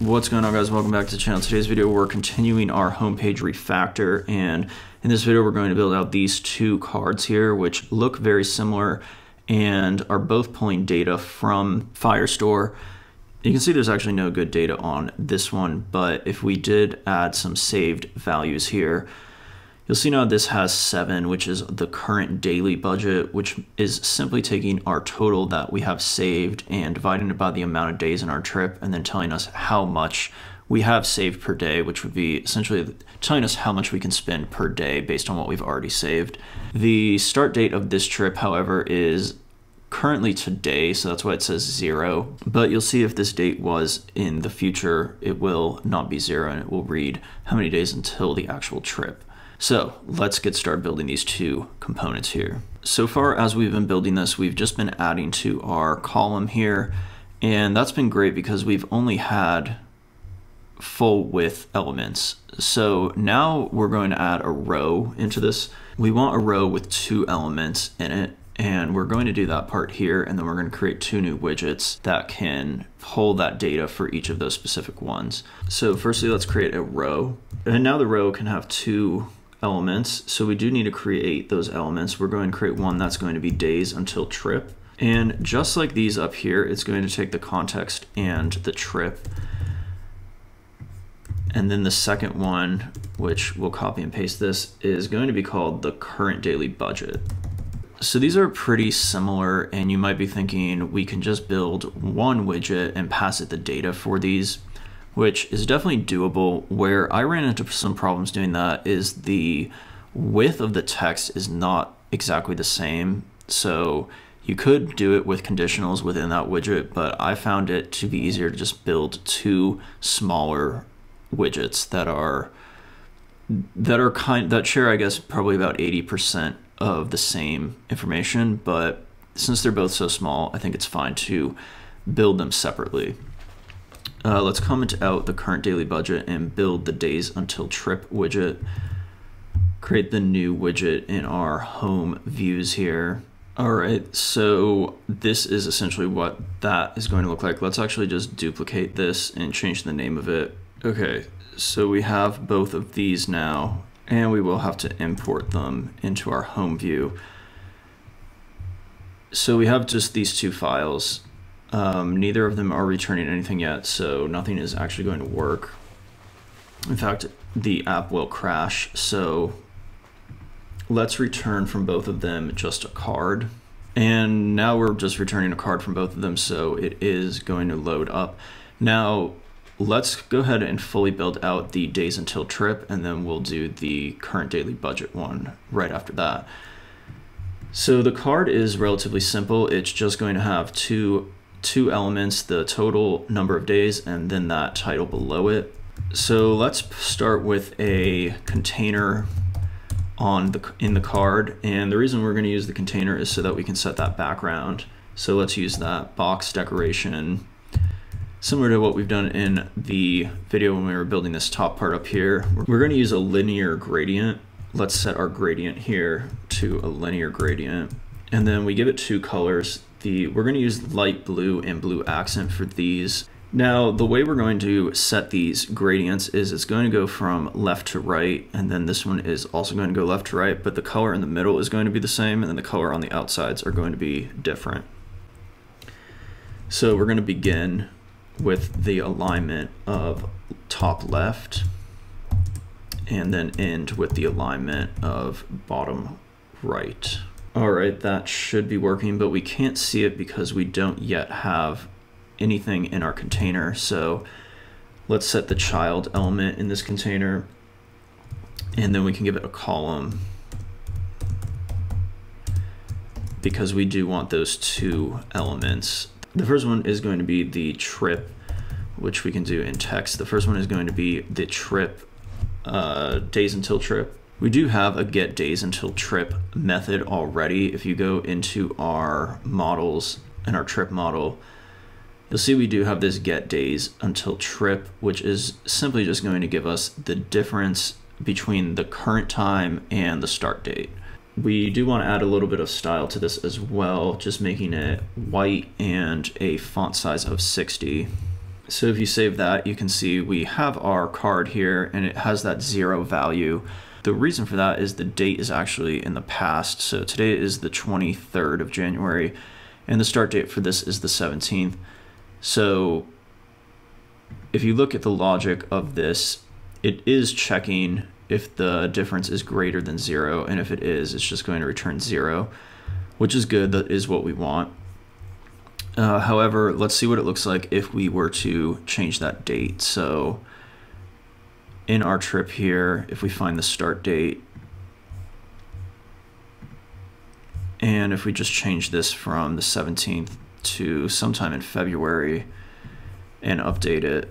What's going on guys? Welcome back to the channel. Today's video we're continuing our homepage refactor and in this video we're going to build out these two cards here which look very similar and are both pulling data from Firestore. You can see there's actually no good data on this one but if we did add some saved values here You'll see now this has seven, which is the current daily budget, which is simply taking our total that we have saved and dividing it by the amount of days in our trip and then telling us how much we have saved per day, which would be essentially telling us how much we can spend per day based on what we've already saved. The start date of this trip, however, is currently today, so that's why it says zero. But you'll see if this date was in the future, it will not be zero and it will read how many days until the actual trip. So let's get started building these two components here. So far as we've been building this, we've just been adding to our column here. And that's been great because we've only had full width elements. So now we're going to add a row into this. We want a row with two elements in it and we're going to do that part here and then we're going to create two new widgets that can hold that data for each of those specific ones. So firstly, let's create a row and now the row can have two elements. So we do need to create those elements. We're going to create one that's going to be days until trip. And just like these up here, it's going to take the context and the trip. And then the second one, which we'll copy and paste this, is going to be called the current daily budget. So these are pretty similar and you might be thinking we can just build one widget and pass it the data for these which is definitely doable. Where I ran into some problems doing that is the width of the text is not exactly the same. So you could do it with conditionals within that widget, but I found it to be easier to just build two smaller widgets that are that are kind that share I guess probably about 80% of the same information, but since they're both so small, I think it's fine to build them separately. Uh, let's comment out the current daily budget and build the days until trip widget. Create the new widget in our home views here. All right, so this is essentially what that is going to look like. Let's actually just duplicate this and change the name of it. Okay, so we have both of these now, and we will have to import them into our home view. So we have just these two files. Um, neither of them are returning anything yet, so nothing is actually going to work. In fact, the app will crash, so let's return from both of them just a card. And now we're just returning a card from both of them, so it is going to load up. Now, let's go ahead and fully build out the days until trip, and then we'll do the current daily budget one right after that. So the card is relatively simple. It's just going to have two two elements, the total number of days, and then that title below it. So let's start with a container on the in the card. And the reason we're going to use the container is so that we can set that background. So let's use that box decoration similar to what we've done in the video when we were building this top part up here. We're going to use a linear gradient. Let's set our gradient here to a linear gradient. And then we give it two colors the we're going to use light blue and blue accent for these. Now, the way we're going to set these gradients is it's going to go from left to right, and then this one is also going to go left to right, but the color in the middle is going to be the same, and then the color on the outsides are going to be different. So we're going to begin with the alignment of top left, and then end with the alignment of bottom right. All right, that should be working, but we can't see it because we don't yet have anything in our container. So let's set the child element in this container and then we can give it a column because we do want those two elements. The first one is going to be the trip, which we can do in text. The first one is going to be the trip, uh, days until trip. We do have a get days until trip method already. If you go into our models and our trip model, you'll see we do have this get days until trip, which is simply just going to give us the difference between the current time and the start date. We do want to add a little bit of style to this as well, just making it white and a font size of 60. So if you save that, you can see we have our card here and it has that zero value. The reason for that is the date is actually in the past. So today is the 23rd of January and the start date for this is the 17th. So if you look at the logic of this, it is checking if the difference is greater than zero. And if it is, it's just going to return zero, which is good. That is what we want. Uh, however, let's see what it looks like if we were to change that date. So in our trip here, if we find the start date, and if we just change this from the 17th to sometime in February and update it,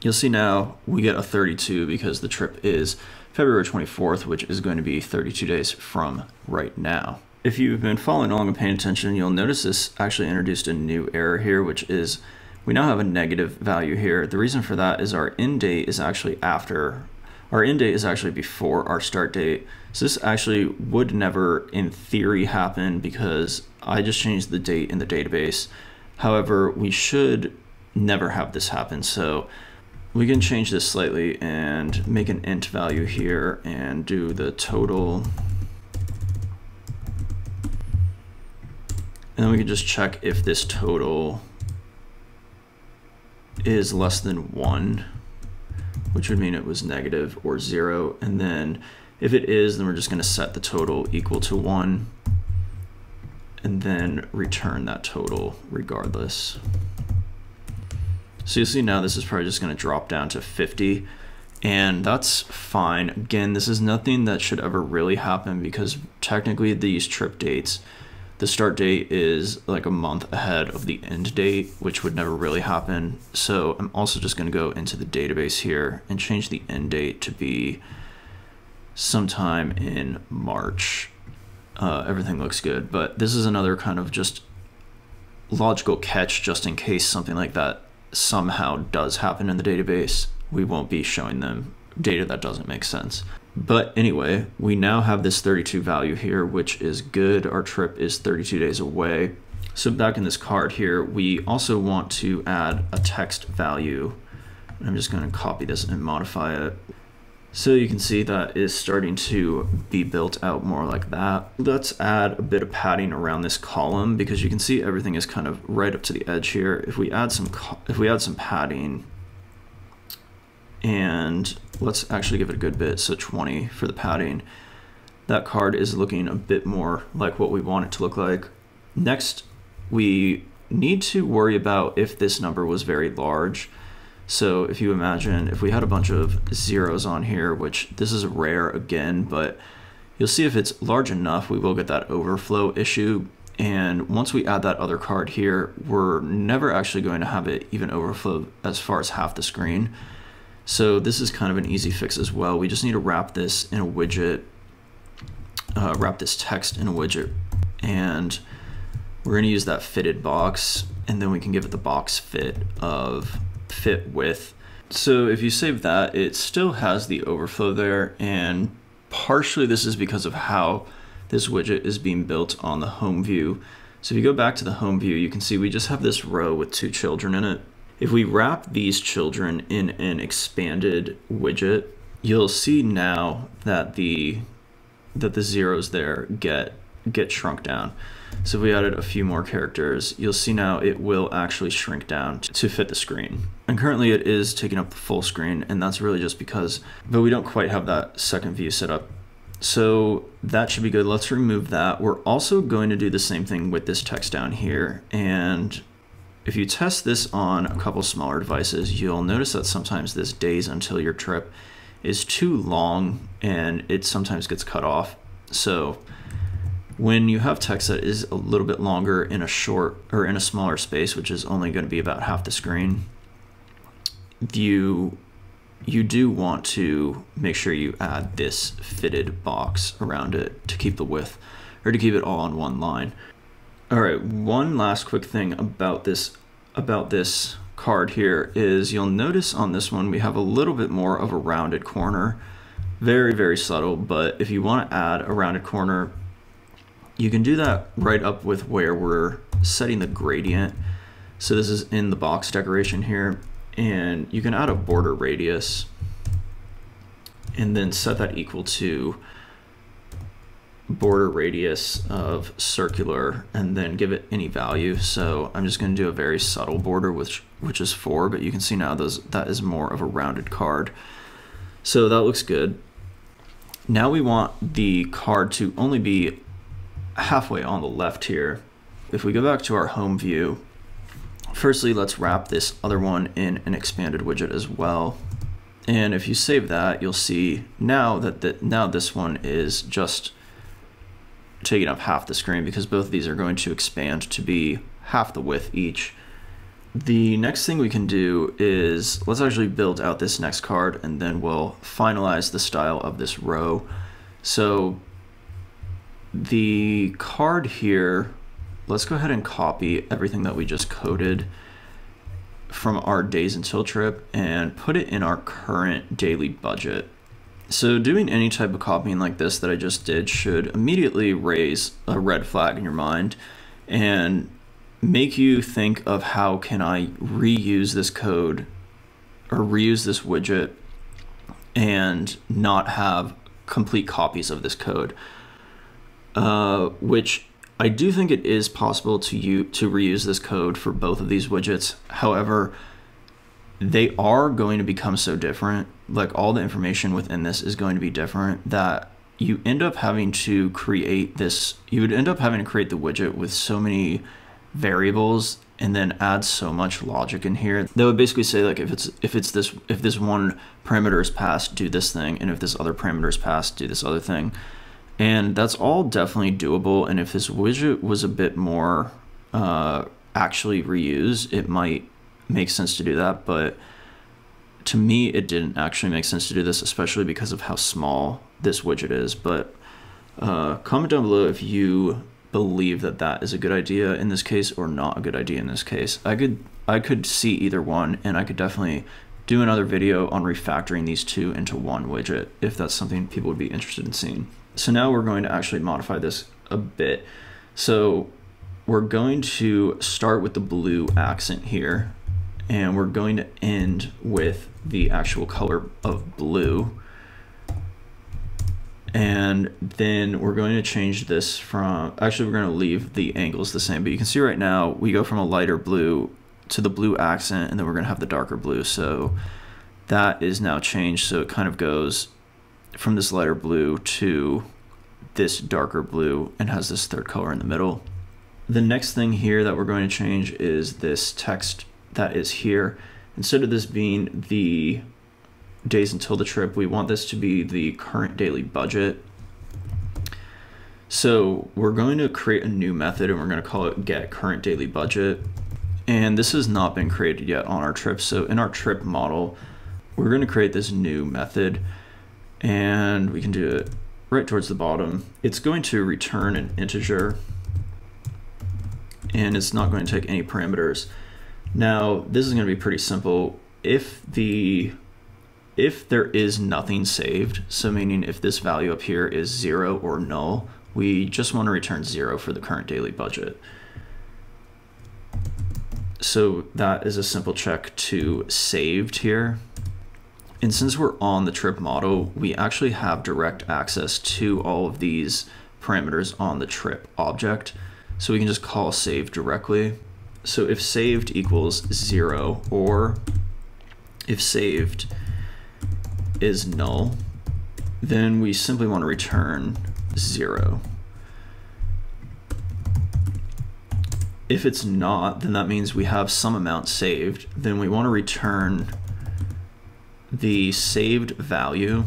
you'll see now we get a 32 because the trip is February 24th, which is going to be 32 days from right now. If you've been following along and paying attention, you'll notice this actually introduced a new error here, which is we now have a negative value here. The reason for that is our end date is actually after, our end date is actually before our start date. So this actually would never in theory happen because I just changed the date in the database. However, we should never have this happen. So we can change this slightly and make an int value here and do the total And then we can just check if this total is less than one, which would mean it was negative or zero. And then if it is, then we're just gonna set the total equal to one and then return that total regardless. So you'll see now this is probably just gonna drop down to 50 and that's fine. Again, this is nothing that should ever really happen because technically these trip dates the start date is like a month ahead of the end date, which would never really happen. So I'm also just going to go into the database here and change the end date to be sometime in March. Uh, everything looks good, but this is another kind of just logical catch just in case something like that somehow does happen in the database. We won't be showing them data that doesn't make sense. But anyway, we now have this 32 value here, which is good. Our trip is 32 days away. So back in this card here, we also want to add a text value. I'm just going to copy this and modify it. So you can see that is starting to be built out more like that. Let's add a bit of padding around this column because you can see everything is kind of right up to the edge here. If we add some if we add some padding and let's actually give it a good bit, so 20 for the padding. That card is looking a bit more like what we want it to look like. Next, we need to worry about if this number was very large. So if you imagine, if we had a bunch of zeros on here, which this is rare again, but you'll see if it's large enough, we will get that overflow issue. And once we add that other card here, we're never actually going to have it even overflow as far as half the screen. So this is kind of an easy fix as well. We just need to wrap this in a widget, uh, wrap this text in a widget, and we're gonna use that fitted box, and then we can give it the box fit of fit width. So if you save that, it still has the overflow there, and partially this is because of how this widget is being built on the home view. So if you go back to the home view, you can see we just have this row with two children in it. If we wrap these children in an expanded widget, you'll see now that the that the zeros there get get shrunk down. So if we added a few more characters, you'll see now it will actually shrink down to fit the screen. And currently it is taking up the full screen and that's really just because, but we don't quite have that second view set up. So that should be good. Let's remove that. We're also going to do the same thing with this text down here. And if you test this on a couple smaller devices, you'll notice that sometimes this days until your trip is too long and it sometimes gets cut off. So when you have text that is a little bit longer in a short or in a smaller space, which is only going to be about half the screen, you you do want to make sure you add this fitted box around it to keep the width or to keep it all on one line. All right, one last quick thing about this about this card here is you'll notice on this one we have a little bit more of a rounded corner. Very, very subtle, but if you want to add a rounded corner, you can do that right up with where we're setting the gradient. So this is in the box decoration here. and you can add a border radius and then set that equal to border radius of circular and then give it any value. So I'm just going to do a very subtle border which which is 4, but you can see now those that is more of a rounded card. So that looks good. Now we want the card to only be halfway on the left here. If we go back to our home view, firstly let's wrap this other one in an expanded widget as well. And if you save that, you'll see now that the, now this one is just taking up half the screen because both of these are going to expand to be half the width each. The next thing we can do is let's actually build out this next card and then we'll finalize the style of this row. So the card here, let's go ahead and copy everything that we just coded from our days until trip and put it in our current daily budget. So doing any type of copying like this that I just did should immediately raise a red flag in your mind and make you think of how can I reuse this code or reuse this widget and not have complete copies of this code. Uh, which I do think it is possible to you to reuse this code for both of these widgets. However, they are going to become so different like all the information within this is going to be different that you end up having to create this you would end up having to create the widget with so many variables and then add so much logic in here. That would basically say like if it's if it's this if this one parameter is passed do this thing and if this other parameter is passed do this other thing. And that's all definitely doable and if this widget was a bit more uh, actually reused it might make sense to do that but to me, it didn't actually make sense to do this, especially because of how small this widget is. But uh, comment down below if you believe that that is a good idea in this case or not a good idea in this case. I could I could see either one, and I could definitely do another video on refactoring these two into one widget if that's something people would be interested in seeing. So now we're going to actually modify this a bit. So we're going to start with the blue accent here and we're going to end with the actual color of blue. And then we're going to change this from actually we're going to leave the angles the same but you can see right now we go from a lighter blue to the blue accent and then we're going to have the darker blue. So that is now changed so it kind of goes from this lighter blue to this darker blue and has this third color in the middle. The next thing here that we're going to change is this text that is here. Instead of this being the days until the trip, we want this to be the current daily budget. So we're going to create a new method and we're going to call it get current daily budget. And this has not been created yet on our trip. So in our trip model, we're going to create this new method and we can do it right towards the bottom. It's going to return an integer and it's not going to take any parameters. Now, this is going to be pretty simple. If the if there is nothing saved, so meaning if this value up here is zero or null, we just want to return zero for the current daily budget. So that is a simple check to saved here. And since we're on the trip model, we actually have direct access to all of these parameters on the trip object. So we can just call save directly. So if saved equals zero or if saved is null, then we simply want to return zero. If it's not, then that means we have some amount saved. Then we want to return the saved value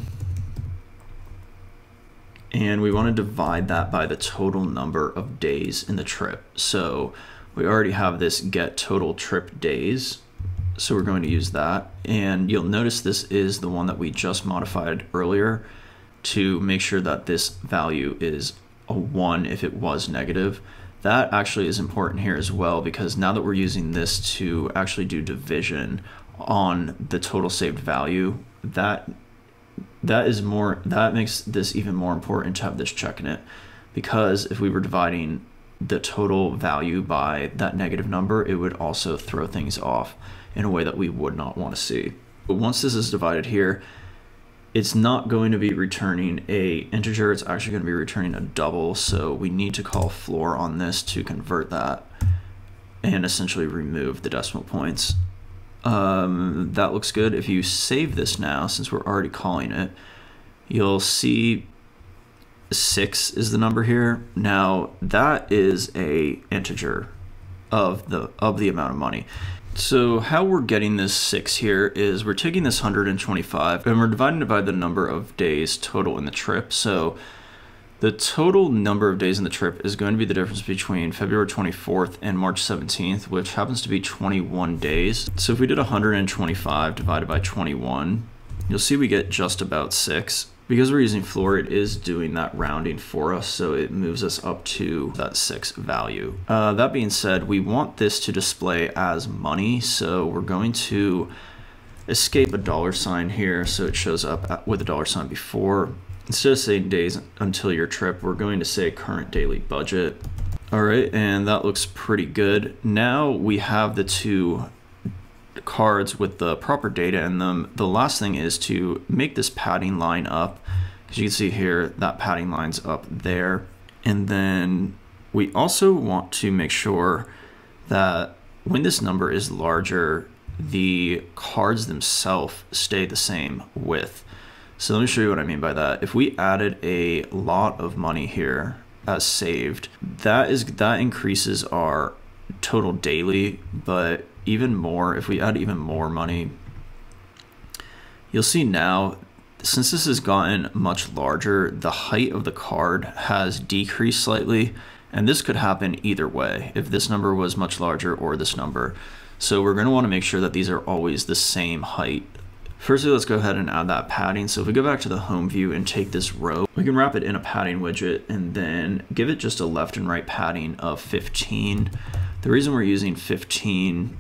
and we want to divide that by the total number of days in the trip. So we already have this get total trip days. So we're going to use that. And you'll notice this is the one that we just modified earlier to make sure that this value is a one if it was negative. That actually is important here as well because now that we're using this to actually do division on the total saved value, that that is more that makes this even more important to have this check in it because if we were dividing the total value by that negative number, it would also throw things off. in a way that we would not want to see. But once this is divided here, it's not going to be returning a integer, it's actually going to be returning a double, so we need to call floor on this to convert that and essentially remove the decimal points. Um, that looks good. If you save this now, since we're already calling it, you'll see six is the number here. Now that is a integer of the of the amount of money. So how we're getting this 6 here is we're taking this 125 and we're dividing it by the number of days total in the trip. So the total number of days in the trip is going to be the difference between February 24th and March 17th, which happens to be 21 days. So if we did 125 divided by 21, you'll see we get just about 6 because we're using floor, it is doing that rounding for us, so it moves us up to that six value. Uh, that being said, we want this to display as money, so we're going to escape a dollar sign here so it shows up with a dollar sign before. Instead of saying days until your trip, we're going to say current daily budget. All right, and that looks pretty good. Now we have the two cards with the proper data in them, the last thing is to make this padding line up. As you can see here, that padding line's up there. And then we also want to make sure that when this number is larger, the cards themselves stay the same width. So let me show you what I mean by that. If we added a lot of money here as saved, that is that increases our total daily, but even more, if we add even more money, you'll see now, since this has gotten much larger, the height of the card has decreased slightly, and this could happen either way, if this number was much larger or this number. So we're gonna wanna make sure that these are always the same height. Firstly, let's go ahead and add that padding. So if we go back to the home view and take this row, we can wrap it in a padding widget and then give it just a left and right padding of 15. The reason we're using 15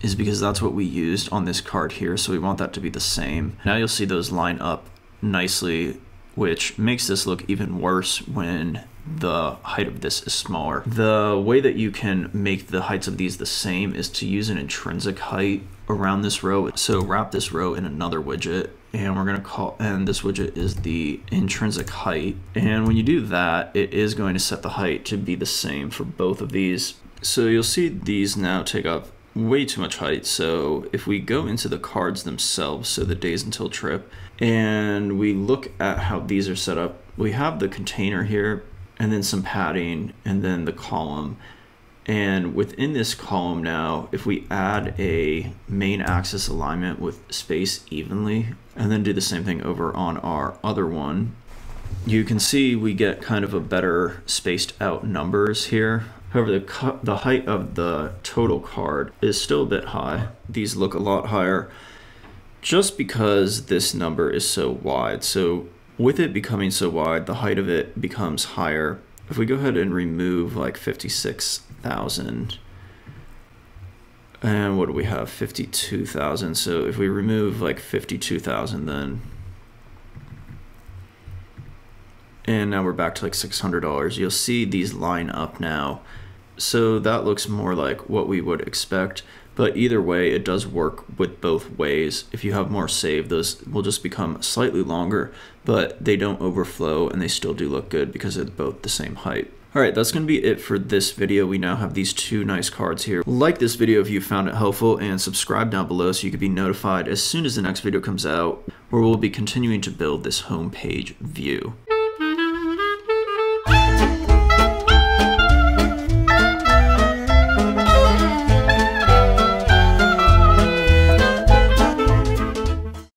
is because that's what we used on this card here. So we want that to be the same. Now you'll see those line up nicely, which makes this look even worse when the height of this is smaller. The way that you can make the heights of these the same is to use an intrinsic height around this row. So wrap this row in another widget and we're gonna call, and this widget is the intrinsic height. And when you do that, it is going to set the height to be the same for both of these. So you'll see these now take up way too much height. So if we go into the cards themselves, so the days until trip, and we look at how these are set up, we have the container here, and then some padding, and then the column. And within this column now, if we add a main axis alignment with space evenly, and then do the same thing over on our other one, you can see we get kind of a better spaced out numbers here However, the, the height of the total card is still a bit high. These look a lot higher just because this number is so wide. So with it becoming so wide, the height of it becomes higher. If we go ahead and remove like 56,000, and what do we have? 52,000. So if we remove like 52,000, then and now we're back to like $600. You'll see these line up now. So that looks more like what we would expect. But either way, it does work with both ways. If you have more save, those will just become slightly longer, but they don't overflow and they still do look good because they're both the same height. Alright, that's going to be it for this video. We now have these two nice cards here. Like this video if you found it helpful and subscribe down below so you can be notified as soon as the next video comes out where we'll be continuing to build this homepage view.